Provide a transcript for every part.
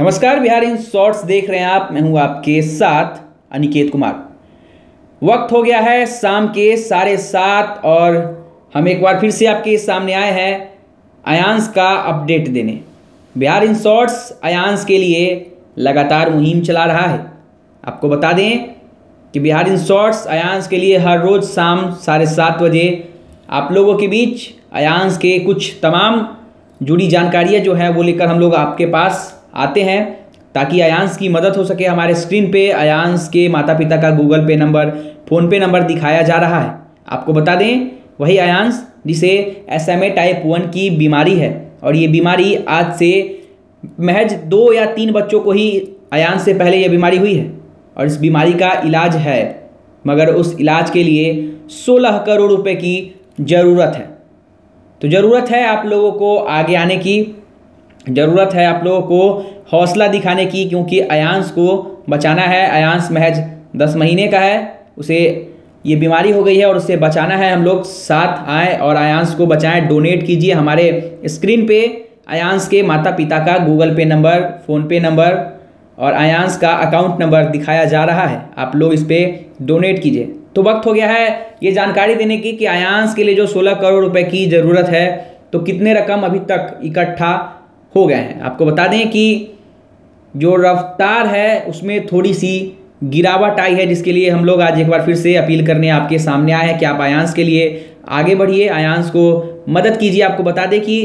नमस्कार, Bihar in shorts देख रहे हैं आप। मैं हूँ आपके साथ अनिकेत कुमार। वक्त हो गया है शाम के साढ़े सात और हम एक बार फिर से आपके सामने आए हैं अयांश का अपडेट देने। बिहार इन शॉर्ट्स अयांश के लिए लगातार मुहिम चला रहा है। आपको बता दें कि बिहार इन शॉर्ट्स अयांश के लिए हर रोज़ शाम साढ़े सात बजे आप लोगों के बीच अयांश के कुछ तमाम जुड़ी जानकारियाँ जो हैं वो लेकर हम लोग आपके पास आते हैं ताकि अयांश की मदद हो सके हमारे स्क्रीन पे। अयांश के माता पिता का गूगल पे नंबर फ़ोन पे नंबर दिखाया जा रहा है। आपको बता दें, वही अयांश जिसे S M A type one की बीमारी है। और ये बीमारी आज से महज दो या तीन बच्चों को ही अयांश से पहले यह बीमारी हुई है। और इस बीमारी का इलाज है, मगर उस इलाज के लिए सोलह करोड़ रुपए की ज़रूरत है। तो ज़रूरत है आप लोगों को आगे आने की। ज़रूरत है आप लोगों को हौसला दिखाने की, क्योंकि अयांश को बचाना है। अयांश महज दस महीने का है। उसे ये बीमारी हो गई है और उसे बचाना है। हम लोग साथ आएँ और अयांश को बचाएँ। डोनेट कीजिए हमारे स्क्रीन पे अयांश के माता पिता का गूगल पे नंबर, फ़ोन पे नंबर और अयांश का अकाउंट नंबर दिखाया जा रहा है। आप लोग इस पर डोनेट कीजिए। तो वक्त हो गया है ये जानकारी देने की कि अयांश के लिए जो 16 करोड़ रुपए की ज़रूरत है तो कितने रकम अभी तक इकट्ठा हो गए हैं। आपको बता दें कि जो रफ्तार है, उसमें थोड़ी सी गिरावट आई है, जिसके लिए हम लोग आज एक बार फिर से अपील करने आपके सामने आए हैं कि आप आयांश के लिए आगे बढ़िए। आयांश को मदद कीजिए। आपको बता दें कि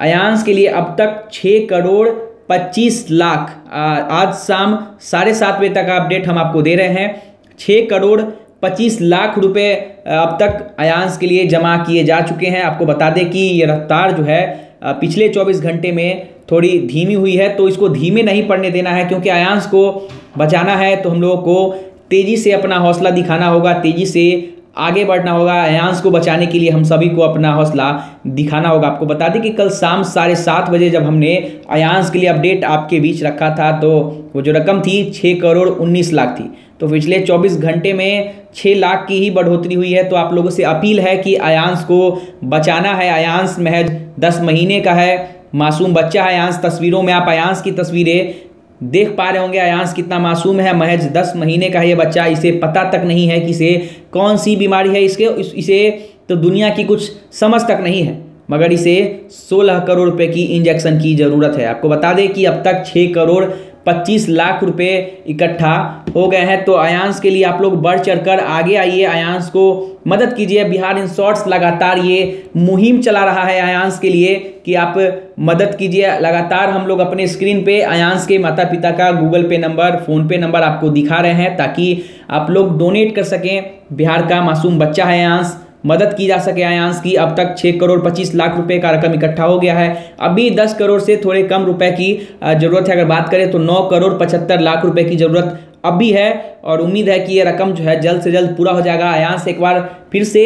आयांश के लिए अब तक छः करोड़ पच्चीस लाख आज शाम साढ़े सात बजे तक अपडेट हम आपको दे रहे हैं। छः करोड़ पच्चीस लाख रुपए अब तक आयांश के लिए जमा किए जा चुके हैं। आपको बता दें कि ये रफ्तार जो है पिछले 24 घंटे में थोड़ी धीमी हुई है तो इसको धीमे नहीं पड़ने देना है, क्योंकि आयांश को बचाना है तो हम लोगों को तेज़ी से अपना हौसला दिखाना होगा, तेज़ी से आगे बढ़ना होगा अयांश को बचाने के लिए हम सभी को अपना हौसला दिखाना होगा। आपको बता दें कि कल शाम साढ़े सात बजे जब हमने अयांश के लिए अपडेट आपके बीच रखा था तो वो जो रकम थी छः करोड़ उन्नीस लाख थी। तो पिछले चौबीस घंटे में छः लाख की ही बढ़ोतरी हुई है तो आप लोगों से अपील है कि अयांश को बचाना है। अयांश महज दस महीने का है, मासूम बच्चा है अयांश तस्वीरों में आप अयांश की तस्वीरें देख पा रहे होंगे आयांस कितना मासूम है। महज दस महीने का है ये बच्चा, इसे पता तक नहीं है कि इसे कौन सी बीमारी है। इसके, इसे तो दुनिया की कुछ समझ तक नहीं है, मगर इसे 16 करोड़ रुपए की इंजेक्शन की ज़रूरत है। आपको बता दें कि अब तक 6 करोड़ पच्चीस लाख रुपए इकट्ठा हो गए हैं। तो अयांश के लिए आप लोग बढ़ चढ़कर आगे आइए। अयांश को मदद कीजिए। बिहार इन शॉर्ट्स लगातार ये मुहिम चला रहा है अयांश के लिए कि आप मदद कीजिए। लगातार हम लोग अपने स्क्रीन पे अयांश के माता पिता का गूगल पे नंबर, फ़ोन पे नंबर आपको दिखा रहे हैं ताकि आप लोग डोनेट कर सकें। बिहार का मासूम बच्चा है अयांश मदद की जा सके आयांश की। अब तक छः करोड़ पच्चीस लाख रुपए का रकम इकट्ठा हो गया है। अभी दस करोड़ से थोड़े कम रुपए की ज़रूरत है। अगर बात करें तो नौ करोड़ पचहत्तर लाख रुपए की ज़रूरत अभी है। और उम्मीद है कि ये रकम जो है जल्द से जल्द पूरा हो जाएगा। आयांश एक बार फिर से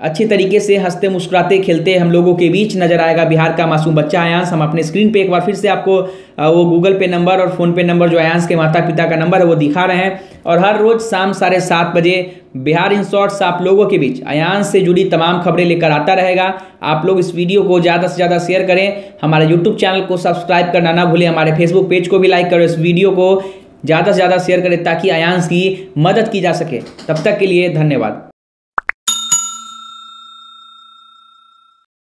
अच्छी तरीके से हँसते मुस्कुराते खेलते हम लोगों के बीच नज़र आएगा बिहार का मासूम बच्चा आयांस हम अपने स्क्रीन पे एक बार फिर से आपको वो गूगल पे नंबर और फ़ोन पे नंबर जो आयांस के माता पिता का नंबर है, वो दिखा रहे हैं। और हर रोज़ शाम साढ़े सात बजे बिहार इन शॉर्ट्स आप लोगों के बीच आयांस से जुड़ी तमाम खबरें लेकर आता रहेगा। आप लोग इस वीडियो को ज़्यादा से ज़्यादा शेयर करें। हमारे यूट्यूब चैनल को सब्सक्राइब करना ना भूलें। हमारे फेसबुक पेज को भी लाइक करें। इस वीडियो को ज़्यादा से ज़्यादा शेयर करें ताकि आयांस की मदद की जा सके। तब तक के लिए धन्यवाद।